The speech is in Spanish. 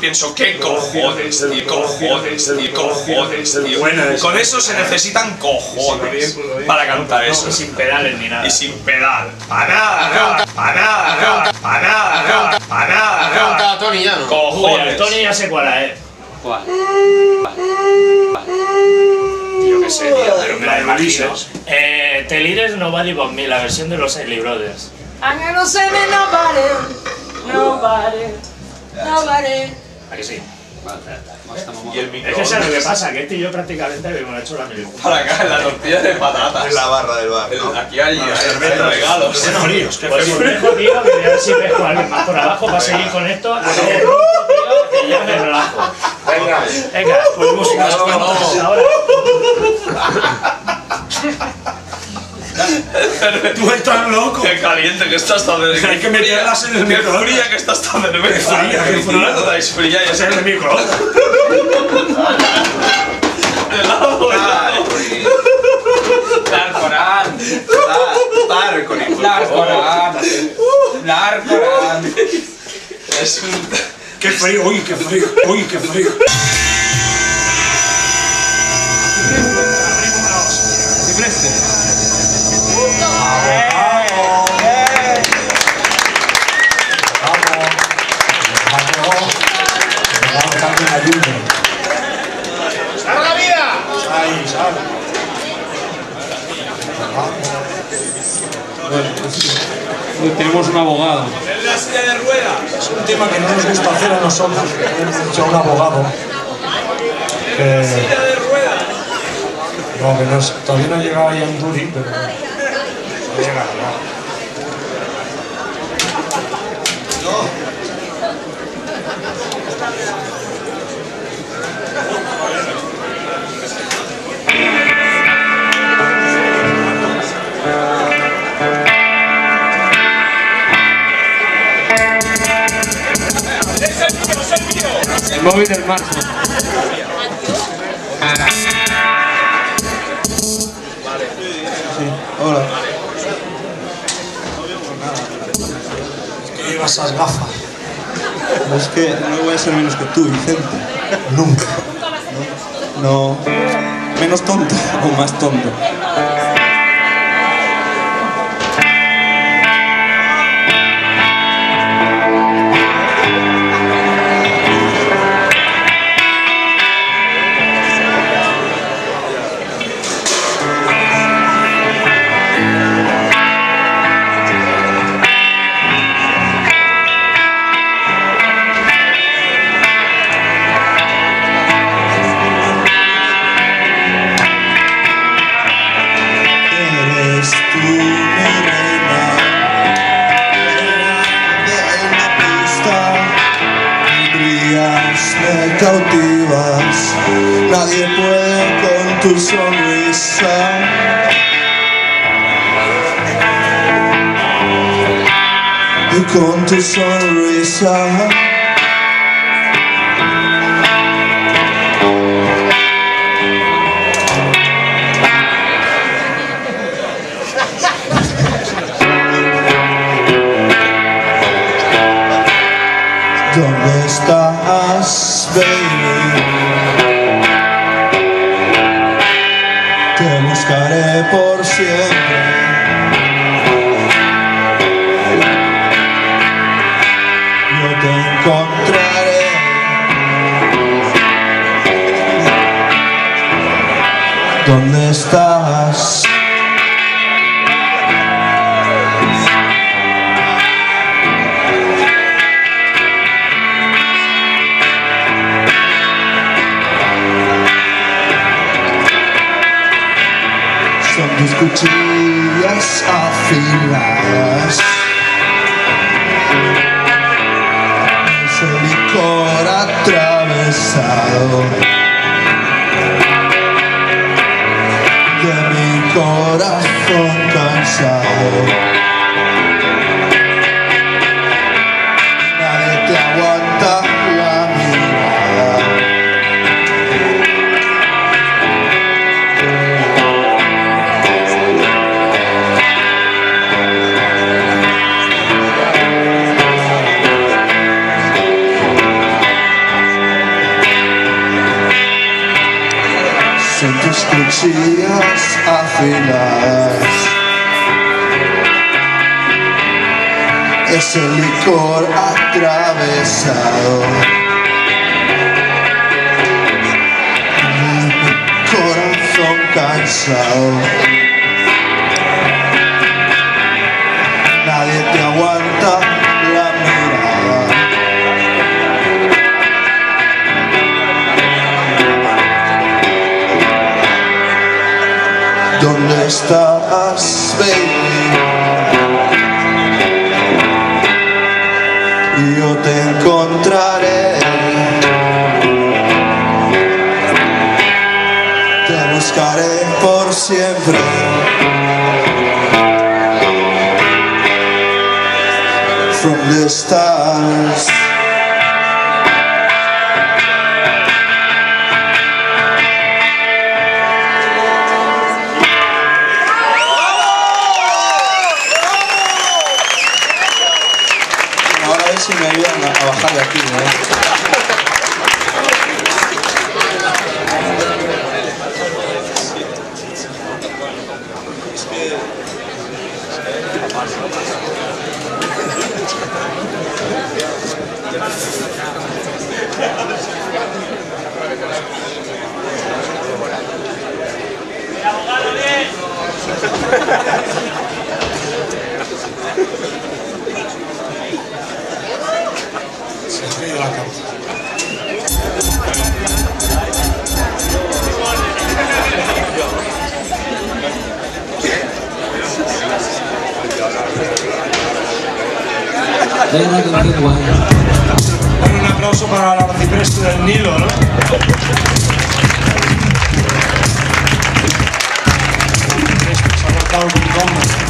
pienso, ¿qué cojones, tío? Cojones, tío, cojones, tío. Con eso se necesitan cojones para cantar eso. Y sin pedales ni nada. Y sin pedal. Para nada, para nada, para nada, para nada, Tony ya, ¿no? Cojones. Tony ya sé cuál es. ¿Cuál? Yo qué sé, tío, pero me la imagino. Eh, Telires Nobody But Me, la versión de los Ellie Brothers. I'm gonna say me nobody, nobody, nobody. ¿A que sí? Vale, estamos Y el Es que sabes lo que pasa, que este y yo prácticamente hemos hecho la misma. Para acá, la tortilla de patatas. Es la barra del bar, El- ¿no? Aquí hay, hay regalos. Bueno, Ríos, ¿qué Pues hacemos? dejo, tío, que voy a ver si pesco a alguien más por abajo para seguir con esto. A ver, tío, que ya me relajo. Venga. Venga, unas cuantas ahora. Tú estás loco. Qué caliente que está esta cerveza. Hay que meterlas en el Qué microondas. fría que está esta cerveza. Qué fría, qué fría. No la dais fría y es el microondas. helado. Larcorán. Barco, Larcorán. Larcorán. Es un... Qué frío, uy, qué frío, uy, qué frío. Ahí, ¿sabes? Tenemos un abogado. Es un tema que no nos gusta hacer a nosotros. Hemos hecho a un abogado. Que... No, que no es- todavía no ha llegado ahí a Anduri, pero... Va a llegar, El móvil del marzo. Hola. Que lleva esas gafas. Es que no voy a ser menos que tú, Vicente. Nunca. No. Menos tonto o más tonto. Cautivas. Nadie puede con tu sonrisa. Y con tu sonrisa. Te buscaré por siempre. Yo te encontraré. ¿Dónde estás? Cuchillas afiladas. Ese licor atravesado de mi corazón cansado. Las cuchillas afiladas. Es el licor atravesado. Mi corazón cansado. Estás, baby? Yo te encontraré. Te buscaré por siempre. From the stars. Si me ayudan a, bajar de aquí, ¿no? Bueno, un aplauso para el arcipreste del Nilo, ¿no? Se ha cortado el botón.